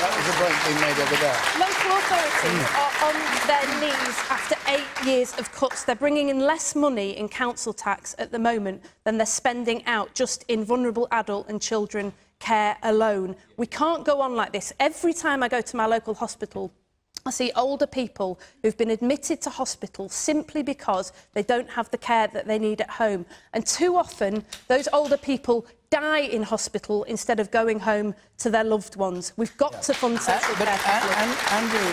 That was the point made over there. Local authorities mm. are on their knees after eight years of cuts. They're bringing in less money in council tax at the moment than they're spending out just in vulnerable adult and children care alone. We can't go on like this. Every time I go to my local hospital, I see older people who've been admitted to hospital simply because they don't have the care that they need at home. And too often, those older people die in hospital instead of going home to their loved ones. We've got yeah. to fund social uh, care. Uh, Andrew,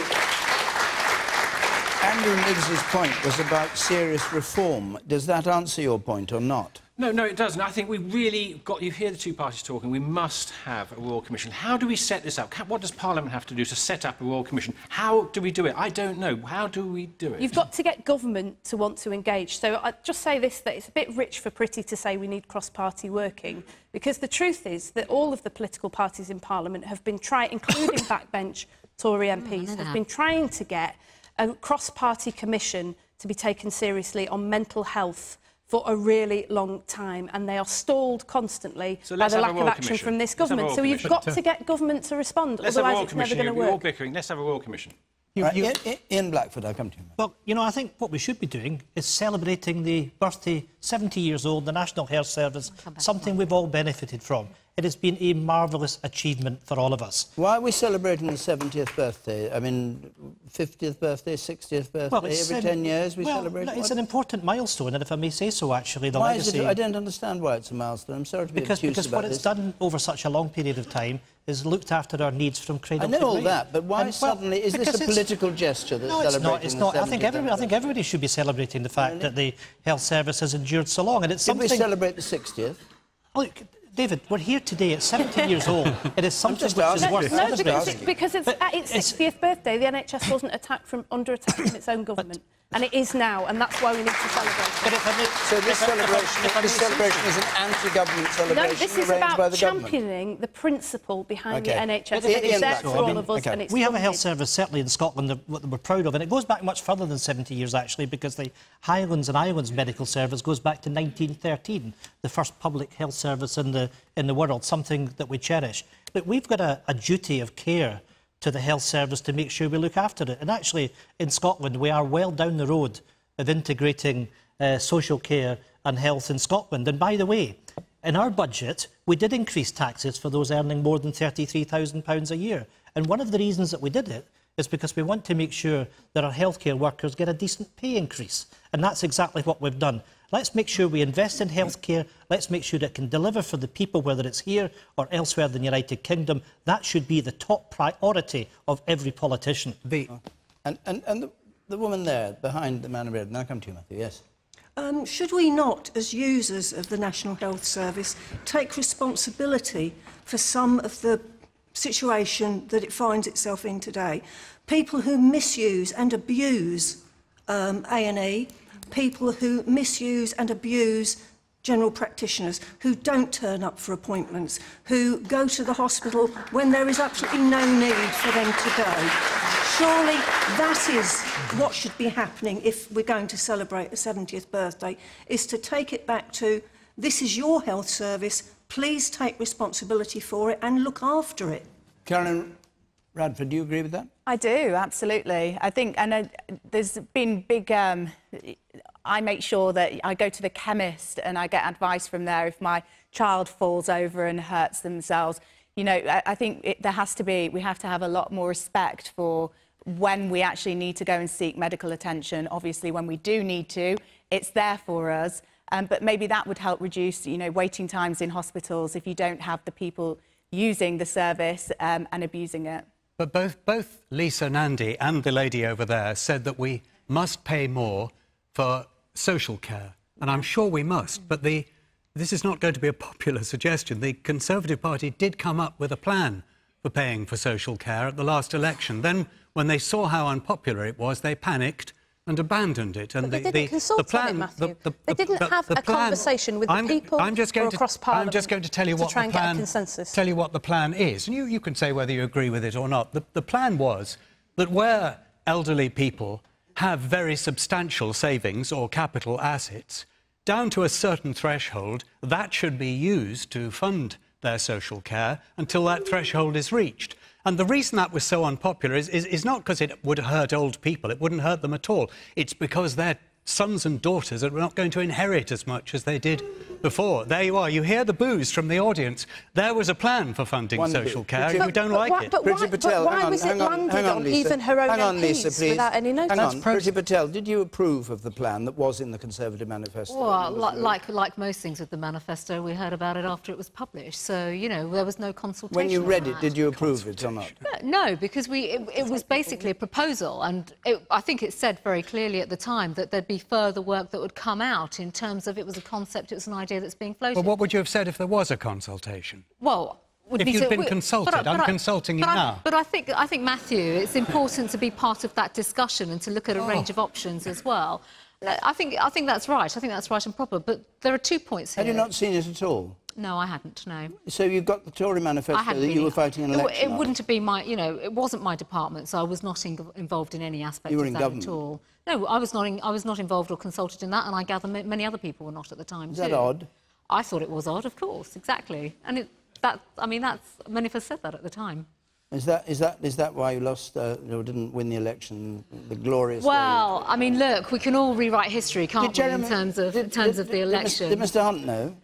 Andrew Niggs's point was about serious reform. Does that answer your point or not? No, no, it doesn't. I think we really got you hear the two parties talking. We must have a Royal Commission. How do we set this up? What does Parliament have to do to set up a Royal Commission? How do we do it? I don't know. How do we do it? You've got to get government to want to engage. So I just say this that it's a bit rich for Priti to say we need cross-party working because the truth is that all of the political parties in Parliament have been trying, including backbench Tory oh, MPs, have been trying to get a cross-party commission to be taken seriously on mental health for a really long time and they are stalled constantly so by the lack of action commission. from this government. So you've got to get government to respond, let's otherwise it's never going to work. You're all bickering. Let's have a Royal Commission. You, right, you... Ian Blackford, I'll come to you. Well, you know, I think what we should be doing is celebrating the birthday, 70 years old, the National Health Service, something we've all benefited from. It has been a marvellous achievement for all of us. Why are we celebrating the 70th birthday? I mean, 50th birthday, 60th birthday, well, every um, 10 years we well, celebrate? No, it's an important milestone, and if I may say so, actually, the why legacy... Is it, I don't understand why it's a milestone. I'm sorry to be because, Because what this. it's done over such a long period of time is looked after our needs from cradle to grave. I know all that, but why and, suddenly... Well, is this a political gesture that's no, it's celebrating not. It's not. I think, everybody, I think everybody should be celebrating the fact really? that the health service has endured so long, and it's Did something... we celebrate the 60th? Look, David, we're here today at 70 years old. It is something which is worth No, because, it, because it's at its 60th birthday, the NHS wasn't attacked from, under attack from its own government. And it is now, and that's why we need to celebrate. But if I so this celebration, if this celebration is an anti-government celebration No, this is about championing the principle behind okay. the NHS. It is there for all of us, okay. and it's We have a health service, certainly in Scotland, that we're proud of, and it goes back much further than 70 years, actually, because the Highlands and Islands Medical Service goes back to 1913, the first public health service in the, in the world, something that we cherish. But we've got a, a duty of care to the health service to make sure we look after it. And actually, in Scotland, we are well down the road of integrating uh, social care and health in Scotland. And by the way, in our budget, we did increase taxes for those earning more than £33,000 a year. And one of the reasons that we did it is because we want to make sure that our healthcare workers get a decent pay increase. And that's exactly what we've done. Let's make sure we invest in healthcare. Let's make sure it can deliver for the people, whether it's here or elsewhere in the United Kingdom. That should be the top priority of every politician. The, and and, and the, the woman there, behind the man in red, Now come to you, Matthew, yes. Um, should we not, as users of the National Health Service, take responsibility for some of the situation that it finds itself in today? People who misuse and abuse um, A&E people who misuse and abuse general practitioners who don't turn up for appointments, who go to the hospital when there is absolutely no need for them to go. Surely that is what should be happening if we're going to celebrate the 70th birthday, is to take it back to this is your health service, Please take responsibility for it and look after it. Carolyn Radford, do you agree with that? I do, absolutely. I think, and uh, there's been big. Um, I make sure that I go to the chemist and I get advice from there if my child falls over and hurts themselves. You know, I, I think it, there has to be. We have to have a lot more respect for when we actually need to go and seek medical attention. Obviously, when we do need to, it's there for us. Um, but maybe that would help reduce, you know, waiting times in hospitals if you don't have the people using the service um, and abusing it. But both, both Lisa Nandy and the lady over there said that we must pay more for social care. And I'm sure we must, but the, this is not going to be a popular suggestion. The Conservative Party did come up with a plan for paying for social care at the last election. Then, when they saw how unpopular it was, they panicked and abandoned it. And But they the, didn't the, consult the plan, on it, Matthew. The, the, they didn't have a plan- conversation with I'm, the people I'm just going or to, across Parliament I'm just going to tell you to what try the and get a plan. consensus. Tell you what the plan is, and you, you can say whether you agree with it or not. The, the plan was that where elderly people have very substantial savings or capital assets, down to a certain threshold, that should be used to fund their social care until that threshold is reached. And the reason that was so unpopular is, is, is not because it would hurt old people, it wouldn't hurt them at all. It's because their sons and daughters are not going to inherit as much as they did before. There you are. You hear the boos from the audience. There was a plan for funding One social bit. care, Bridget- and you don't like why- it. but why- Patel, but why on, was it hang on, landed on, on even her own hang on, MPs Lisa, please. without any notice? Hang on, That's Patel, did you approve of the plan that was in the Conservative manifesto? Well, li- like, like most things with the manifesto, we heard about it after it was published. So, you know, there was no consultation. when you read it, did you approve it or not? No, because we, it, it was basically a proposal, and it, I think it said very clearly at the time that there'd be further work that would come out in terms of it was a concept, it was an idea that's being floated. Well, what would you have said if there was a consultation? Well, would If you'd to- been consulted, but I- I'm but I- consulting you I- now. But I think, I think, Matthew, it's important to be part of that discussion and to look at a Oh. range of options as well. I think, I think that's right. I think that's right and proper. But there are two points here. Had you not seen it at all? No, I hadn't. No. So you've got the Tory manifesto hadn't that you really- were fighting an It, election it on. wouldn't have been my, you know, it wasn't my department, so I was not in, involved in any aspect of that government. at all. No, I was not. In, I was not involved or consulted in that, and I gather many other people were not at the time Is too. that odd? I thought it was odd, of course, exactly. And it, that, I mean, that's many of us said that at the time. Is that, is that, is that why you lost, uh, or didn't win the election, the glorious way? Well, I mean, look, we can all rewrite history, can't we, Jeremy- in terms of, in terms of the Did election? Did Mr Hunt know?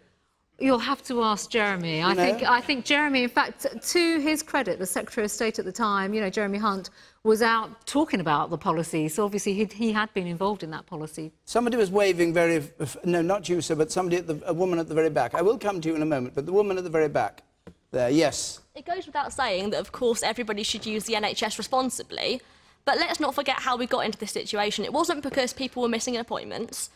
You'll have to ask Jeremy. I You know? think I think Jeremy, in fact, to his credit, the Secretary of State at the time, you know, Jeremy Hunt was out talking about the policy. So obviously he, he had been involved in that policy. Somebody was waving very, no, not you, sir, but somebody at the, a woman at the very back. I will come to you in a moment, but the woman at the very back there, yes. It goes without saying that, of course, everybody should use the NHS responsibly. But let's not forget how we got into this situation. It wasn't because people were missing appointments.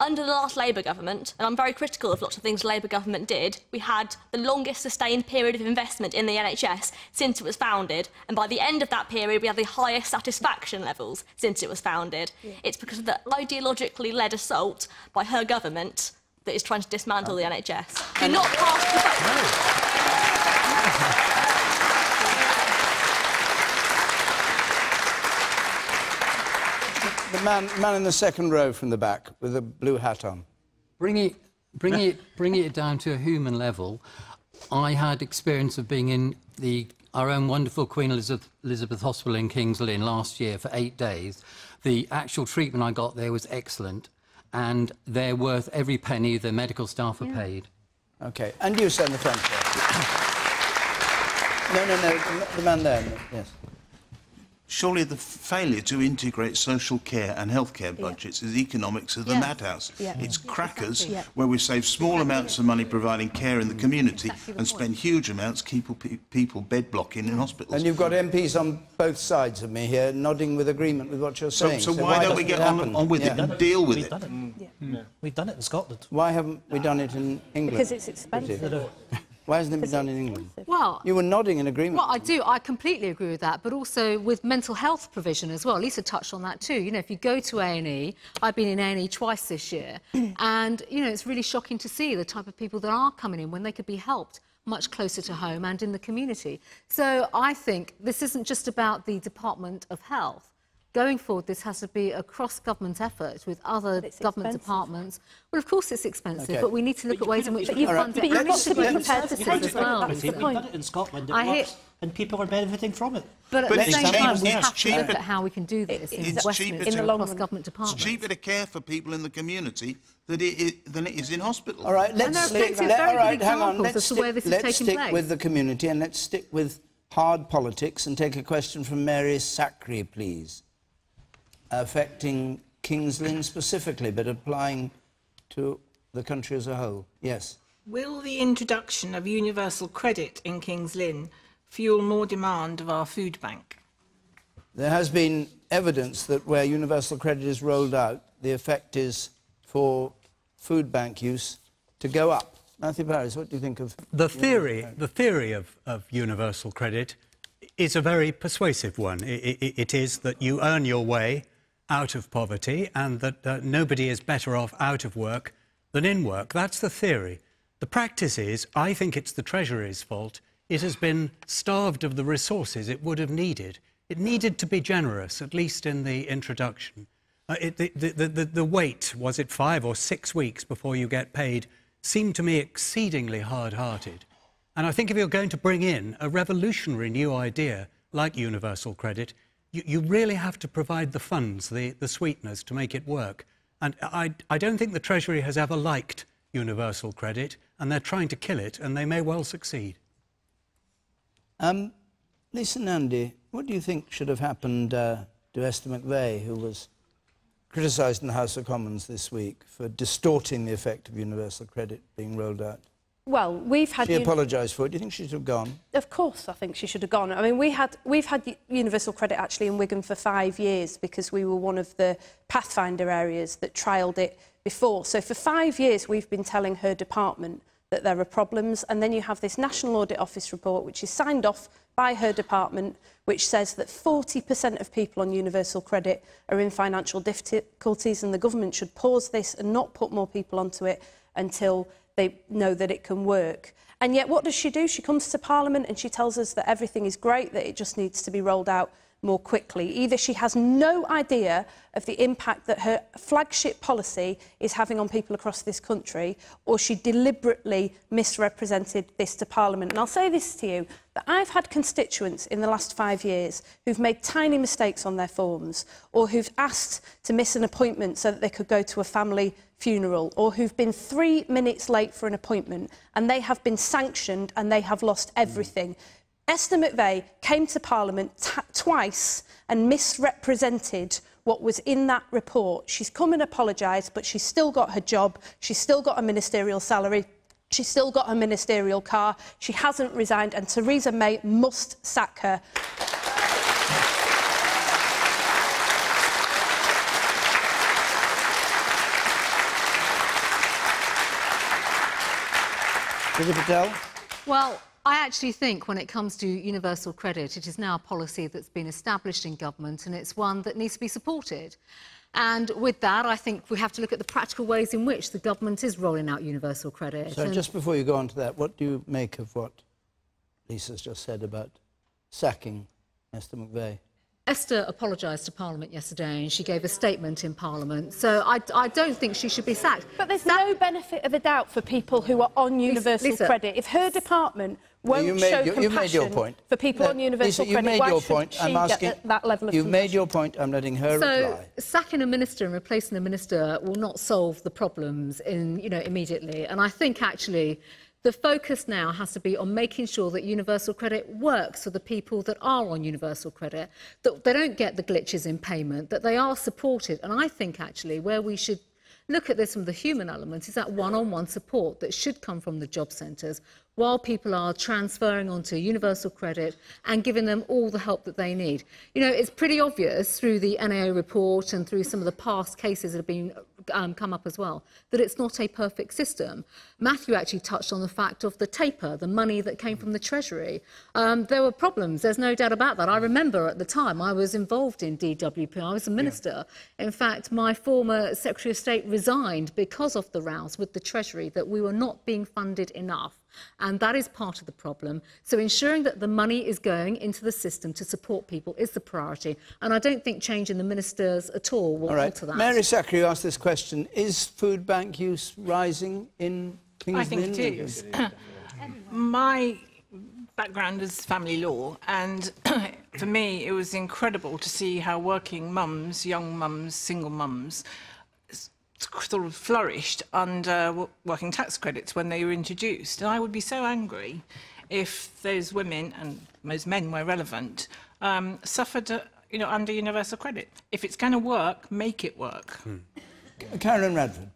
Under the last Labour government, and I'm very critical of lots of things the Labour government did, we had the longest sustained period of investment in the NHS since it was founded. And by the end of that period, we had the highest satisfaction levels since it was founded. It's because of the ideologically led assault by her government that is trying to dismantle the NHS. Do not pass the The man, man in the second row from the back with the blue hat on. Bring it, bringing it, bringing it down to a human level, I had experience of being in the our own wonderful Queen Elizabeth, Elizabeth Hospital in Kings Lynn last year for eight days. The actual treatment I got there was excellent, and they're worth every penny the medical staff are paid. OK. And you, sir, in the front there. No, no, no, the- the man there, yes. Surely the failure to integrate social care and healthcare budgets is the economics of the Yeah. madhouse. Yeah. It's crackers Exactly. Yeah. where we save small amounts of money providing care in the mm. community and spend huge amounts keeping people bed blocking in hospitals. And you've got MPs on both sides of me here nodding with agreement with what you're So- saying. so why don't we get on- on with it and deal with We've it? done it. Mm. We've done it in Scotland. Why haven't we done it in England? Because it's expensive. Bridget? Why hasn't it been done in England? Well, You were nodding in agreement. Well, I do. I completely agree with that, but also with mental health provision as well. Lisa touched on that too. You know, if you go to A&E, I've been in A&E twice this year, and you know, it's really shocking to see the type of people that are coming in when they could be helped much closer to home and in the community. So I think this isn't just about the Department of Health. Going forward, this has to be a cross-government effort with other government expensive. departments. Well, of course it's expensive, Okay. but we need to look at ways in which But we you've fund got- it. but you've got to be look at prepared to services take as well. We've done it in Scotland, it I hear- works, and people are benefiting from it. But at But the it's same cheap- time, we it's have to look at how we can do this in It's Westminster cheaper in to- the cross-government It's cheaper to care for people in the community than it, is, than it is in hospital. All right, let's stick, let, all right, hang on. Let's stick, let's stick with the community and let's stick with hard politics and take a question from Mary Sacri, please, affecting Kings Lynn specifically, but applying to the country as a whole. Yes. Will the introduction of universal credit in Kings Lynn fuel more demand of our food bank? There has been evidence that where universal credit is rolled out, the effect is for food bank use to go up. Matthew Parris, what do you think of The theory, the theory of, of universal credit is a very persuasive one. I- I- it is that you earn your way out of poverty and that uh, nobody is better off out of work than in work. That's the theory. The practice is, I think it's the Treasury's fault. It has been starved of the resources it would have needed. It needed to be generous, at least in the introduction. Uh, it, the, the, the, the wait, was it five or six weeks before you get paid, seemed to me exceedingly hard hearted. And I think if you're going to bring in a revolutionary new idea like universal credit, you, you really have to provide the funds, the, the sweeteners to make it work. And I, I don't think the Treasury has ever liked universal credit, and they're trying to kill it, and they may well succeed. Um, Lisa Nandy, what do you think should have happened uh, to Esther McVey, who was criticised in the House of Commons this week for distorting the effect of universal credit being rolled out? Well, we've had... She apologised for it. Do you think she should have gone? Of course, I think she should have gone. I mean, we had, we've had universal credit actually in Wigan for five years because we were one of the pathfinder areas that trialled it before. So for five years, we've been telling her department that there are problems. And then you have this National Audit Office report, which is signed off by her department, which says that 40% of people on universal credit are in financial difficulties and the government should pause this and not put more people onto it until they know that it can work. And yet, what does she do? She comes to Parliament and she tells us that everything is great, that it just needs to be rolled out more quickly. Either she has no idea of the impact that her flagship policy is having on people across this country, or she deliberately misrepresented this to Parliament. And I'll say this to you, that I've had constituents in the last five years who've made tiny mistakes on their forms, or who've asked to miss an appointment so that they could go to a family funeral, or who've been three minutes late for an appointment, and they have been sanctioned and they have lost everything. Esther McVey came to Parliament t- twice and misrepresented what was in that report. She's come and apologised, but she's still got her job. She's still got a ministerial salary. She's still got a ministerial car. She hasn't resigned, and Theresa May must sack her. Priti Patel? Well, I actually think when it comes to universal credit, it is now a policy that's been established in government and it's one that needs to be supported. And with that, I think we have to look at the practical ways in which the government is rolling out universal credit. So And- just before you go on to that, what do you make of what Lisa's just said about sacking Esther McVey? Esther apologised to Parliament yesterday and she gave a statement in Parliament. So I, I don't think she should be sacked. But there's no benefit of a doubt for people who are on universal Lisa. credit. If her department won't you made show your, compassion you've made your point. for people No, on universal Lisa, you've credit, made why your should point. she I'm get asking. that- that level of You've made your point. I'm letting her so reply. sacking a minister and replacing a minister will not solve the problems in you know immediately and i think actually the focus now has to be on making sure that universal credit works for the people that are on universal credit that they don't get the glitches in payment that they are supported and i think actually where we should look at this from the human element is that one-on-one support that should come from the job centres while people are transferring onto universal credit and giving them all the help that they need. You know, it's pretty obvious through the NAO report and through some of the past cases that have been um, come up as well that it's not a perfect system. Matthew actually touched on the fact of the taper, the money that came from the Treasury. Um, there were problems, there's no doubt about that. I remember at the time I was involved in DWP, I was a minister. In fact, my former Secretary of State resigned because of the rows with the Treasury that we were not being funded enough And that is part of the problem. So ensuring that the money is going into the system to support people is the priority. And I don't think changing the ministers at all will All right. alter that. Mary Sacre, you asked this question. Is food bank use rising in Kings I think it is. My background is family law, and for me, it was incredible to see how working mums, young mums, single mums, s- sort of flourished under working tax credits when they were introduced. And I would be so angry if those women and those men were relevant um, suffered, uh, you know, under universal credit. If it's going to work, make it work. Carolyn Radford.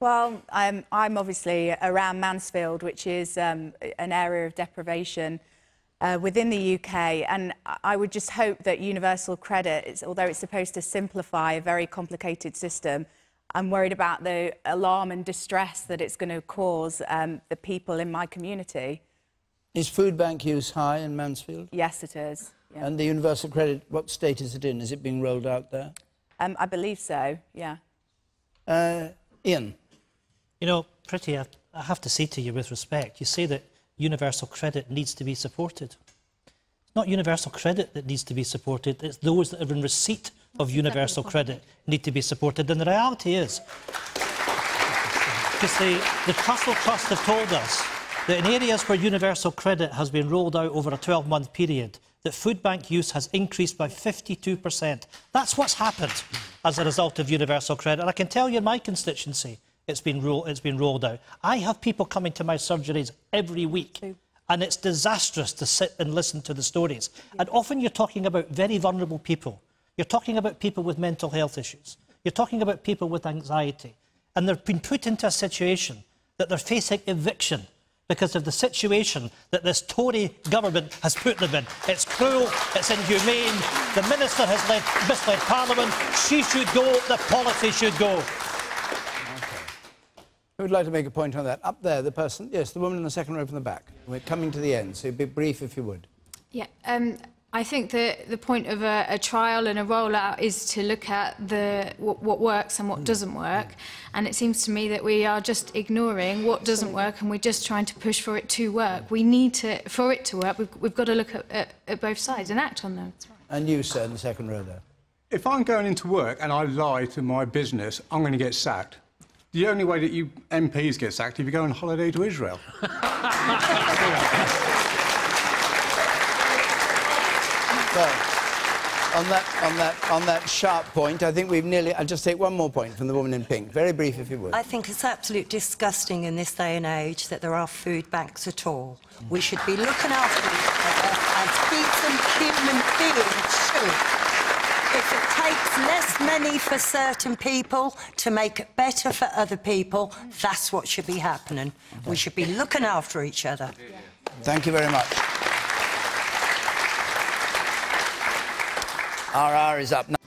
Well, I'm, I'm obviously around Mansfield, which is um, an area of deprivation uh, within the UK. And I- I would just hope that universal credit, is, although it's supposed to simplify a very complicated system, I'm worried about the alarm and distress that it's going to cause um, the people in my community. Is food bank use high in Mansfield? Yes, it is. Yeah. And the universal credit, what state is it in? Is it being rolled out there? Um, I believe so, yeah. Uh, Ian. You know, Priti, I, I have to say to you with respect, you say that universal credit needs to be supported. It's not universal credit that needs to be supported, it's those that are in receipt of universal credit need to be supported. And the reality is, because the, the Trussell Trust have told us that in areas where universal credit has been rolled out over a 12-month period, that food bank use has increased by 52%. That's what's happened as a result of universal credit. And I can tell you in my constituency, it's been, it's been rolled out. I have people coming to my surgeries every week. And it's disastrous to sit and listen to the stories. And often you're talking about very vulnerable people. You're talking about people with mental health issues. You're talking about people with anxiety. And they've been put into a situation that they're facing eviction because of the situation that this Tory government has put them in. It's cruel, it's inhumane, the Minister has led, misled Parliament, she should go, the policy should go. Who would like to make a point on that? Up there, the person, yes, the woman in the second row from the back. We're coming to the end, so be brief if you would. Yeah, um, I think that the point of a, a trial and a rollout is to look at the what, what works and what hmm. doesn't work. And it seems to me that we are just ignoring what doesn't work and we're just trying to push for it to work. We need to, for it to work, we've, we've got to look at, at, at both sides and act on them. And you, sir, in the second row there. If I'm going into work and I lie to my business, I'm going to get sacked. The only way that you MPs get sacked is if you go on holiday to Israel. Well, on that, on, that, on that sharp point, I think we've nearly... I'll just take one more point from the woman in pink. Very brief, if you would. I think it's absolutely disgusting in this day and age that there are food banks at all. We should be looking after each other as decent human beings should. If it takes less money for certain people to make it better for other people, that's what should be happening. We should be looking after each other. Thank you very much. Hour is up now.